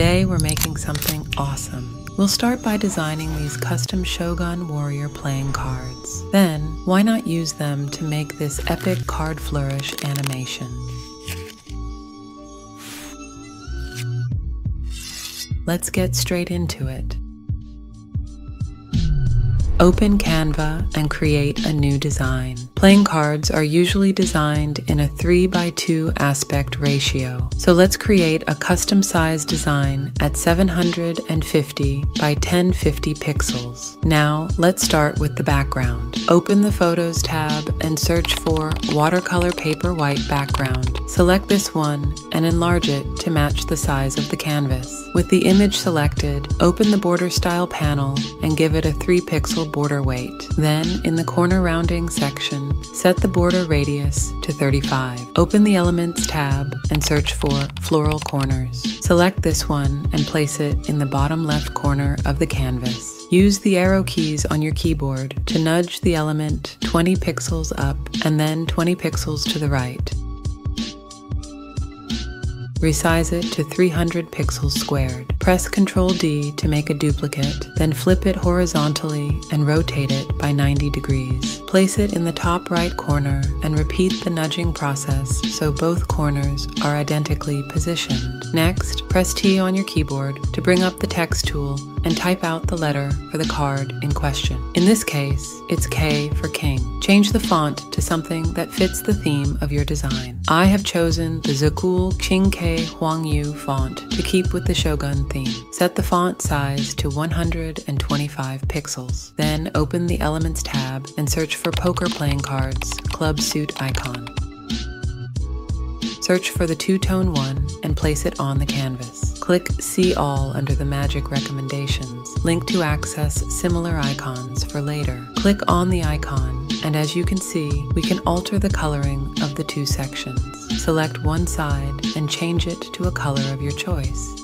Today we're making something awesome. We'll start by designing these custom Shogun Warrior playing cards. Then, why not use them to make this epic card flourish animation? Let's get straight into it. Open Canva and create a new design. Playing cards are usually designed in a 3 by 2 aspect ratio. So let's create a custom size design at 750 by 1050 pixels. Now let's start with the background. Open the Photos tab and search for Watercolor Paper White background. Select this one and enlarge it to match the size of the canvas. With the image selected, open the border style panel and give it a 3 pixel border weight. Then, in the corner rounding section, set the border radius to 35. Open the Elements tab and search for Floral Corners. Select this one and place it in the bottom left corner of the canvas. Use the arrow keys on your keyboard to nudge the element 20 pixels up and then 20 pixels to the right. Resize it to 300 pixels squared. Press Ctrl D to make a duplicate, then flip it horizontally and rotate it by 90 degrees. Place it in the top right corner and repeat the nudging process so both corners are identically positioned. Next, press T on your keyboard to bring up the text tool and type out the letter for the card in question. In this case, it's K for King. Change the font to something that fits the theme of your design. I have chosen the ZCOOL QingKe HuangYou font to keep with the Shogun theme. Set the font size to 125 pixels. Then open the Elements tab and search for Poker Playing Cards Club Suit icon. Search for the two-tone one and place it on the canvas. Click See All under the Magic Recommendations. Link to access similar icons for later. Click on the icon, and as you can see, we can alter the coloring of the two sections. Select one side and change it to a color of your choice.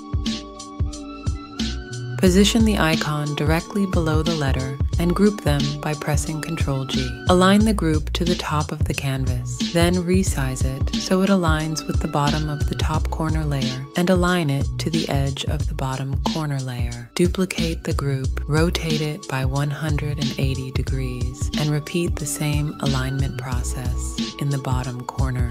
Position the icon directly below the letter and group them by pressing Ctrl G. Align the group to the top of the canvas, then resize it so it aligns with the bottom of the top corner layer and align it to the edge of the bottom corner layer. Duplicate the group, rotate it by 180 degrees, and repeat the same alignment process in the bottom corner.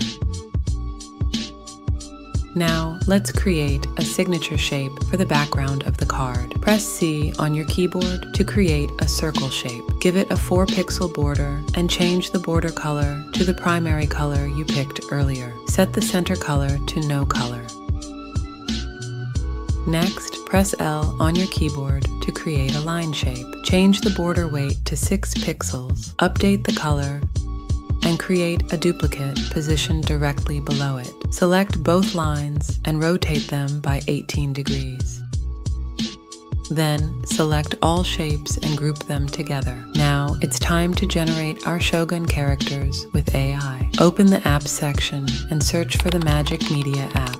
Now, let's create a signature shape for the background of the card. Press C on your keyboard to create a circle shape. Give it a 4 pixel border and change the border color to the primary color you picked earlier. Set the center color to no color. Next, press L on your keyboard to create a line shape. Change the border weight to 6 pixels. Update the color and create a duplicate positioned directly below it. Select both lines and rotate them by 18 degrees. Then select all shapes and group them together. Now it's time to generate our Shogun characters with AI. Open the Apps section and search for the Magic Media app.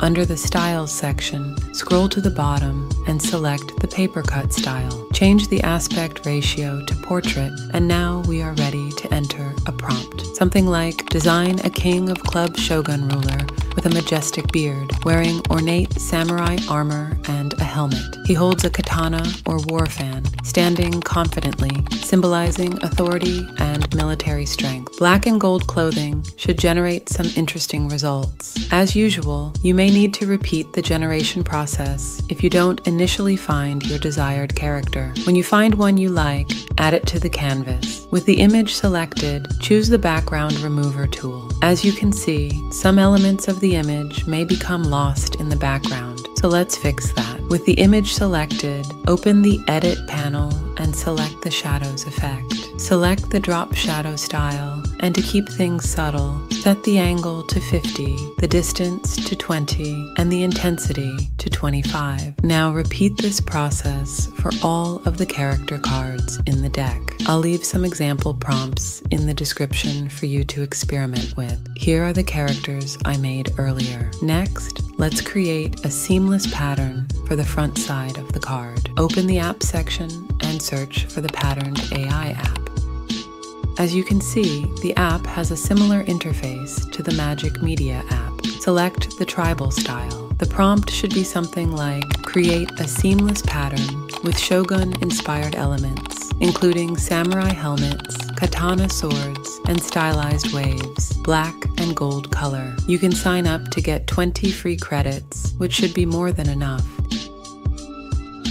Under the Styles section, scroll to the bottom and select the paper cut style. Change the aspect ratio to portrait, and now we are ready prompt. Something like Design a king of club shogun ruler with a majestic beard, wearing ornate samurai armor and a helmet. He holds a katana or war fan, standing confidently, symbolizing authority and military strength. Black and gold clothing should generate some interesting results. As usual, you may need to repeat the generation process if you don't initially find your desired character. When you find one you like, add it to the canvas. With the image selected, choose the background remover tool. As you can see, some elements of the image may become lost in the background, so let's fix that. With the image selected, open the Edit panel and select the Shadows effect. Select the drop shadow style, and to keep things subtle, set the angle to 50, the distance to 20, and the intensity to 25. Now repeat this process for all of the character cards in the deck. I'll leave some example prompts in the description for you to experiment with. Here are the characters I made earlier. Next, let's create a seamless pattern for the front side of the card. Open the app section and search for the patterned AI app. As you can see, the app has a similar interface to the Magic Media app. Select the tribal style. The prompt should be something like create a seamless pattern with shogun inspired elements, including samurai helmets, katana swords, and stylized waves, black and gold color. You can sign up to get 20 free credits, which should be more than enough.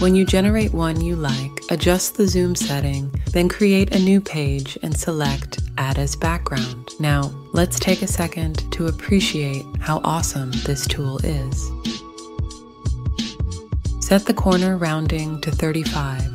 When you generate one you like, adjust the zoom setting, then create a new page and select Add as Background. Now, let's take a second to appreciate how awesome this tool is. Set the corner rounding to 35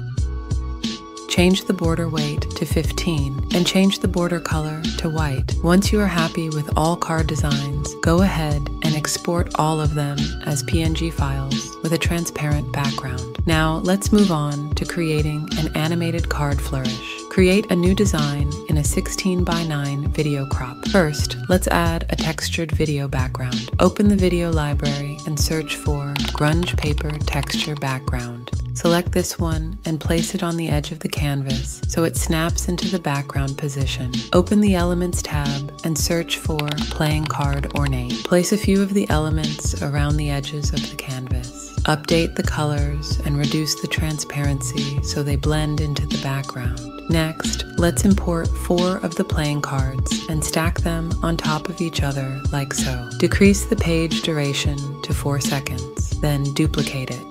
change the border weight to 15 and change the border color to white. Once you are happy with all card designs, go ahead and export all of them as PNG files with a transparent background. Now let's move on to creating an animated card flourish. Create a new design in a 16 by 9 video crop. First, let's add a textured video background. Open the video library and search for grunge paper texture background. Select this one and place it on the edge of the canvas so it snaps into the background position. Open the Elements tab and search for Playing Card Ornate. Place a few of the elements around the edges of the canvas. Update the colors and reduce the transparency so they blend into the background. Next, let's import four of the playing cards and stack them on top of each other like so. Decrease the page duration to 4 seconds, then duplicate it.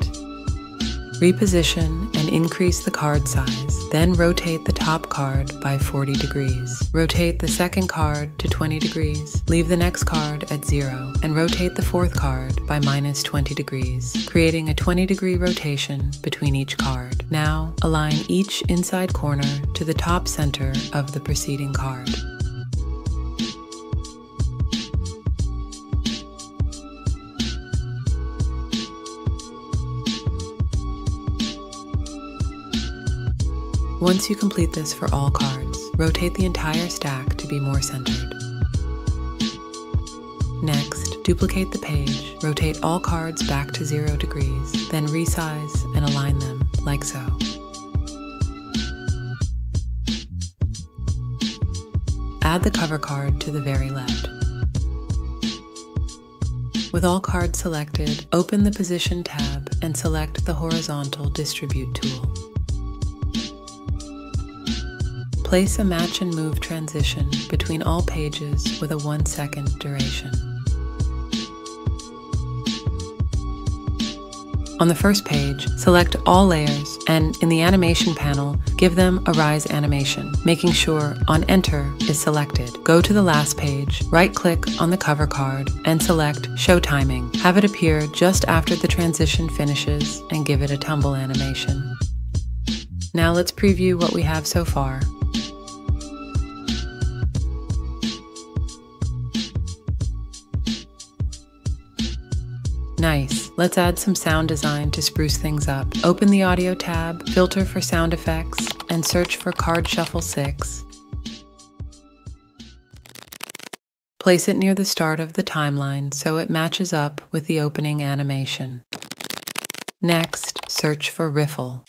Reposition and increase the card size, then rotate the top card by 40 degrees. Rotate the second card to 20 degrees, leave the next card at 0, and rotate the fourth card by minus 20 degrees, creating a 20 degree rotation between each card. Now, align each inside corner to the top center of the preceding card. Once you complete this for all cards, rotate the entire stack to be more centered. Next, duplicate the page, rotate all cards back to 0 degrees, then resize and align them like so. Add the cover card to the very left. With all cards selected, open the Position tab and select the Horizontal Distribute tool. Place a match and move transition between all pages with a one second duration. On the first page, select all layers and in the animation panel, give them a rise animation, making sure on enter is selected. Go to the last page, right click on the cover card and select show timing. Have it appear just after the transition finishes and give it a tumble animation. Now let's preview what we have so far. Nice. Let's add some sound design to spruce things up. Open the Audio tab, filter for sound effects, and search for Card Shuffle 6. Place it near the start of the timeline so it matches up with the opening animation. Next, search for Riffle.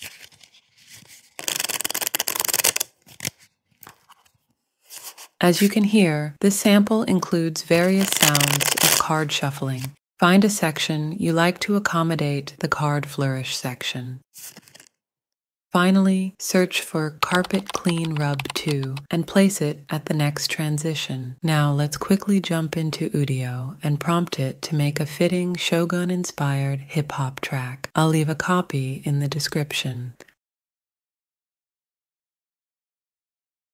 As you can hear, this sample includes various sounds of card shuffling. Find a section you like to accommodate the card flourish section. Finally, search for Carpet Clean Rub 2 and place it at the next transition. Now let's quickly jump into Udio and prompt it to make a fitting Shogun inspired hip hop track. I'll leave a copy in the description.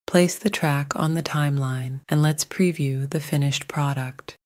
Place the track on the timeline and let's preview the finished product.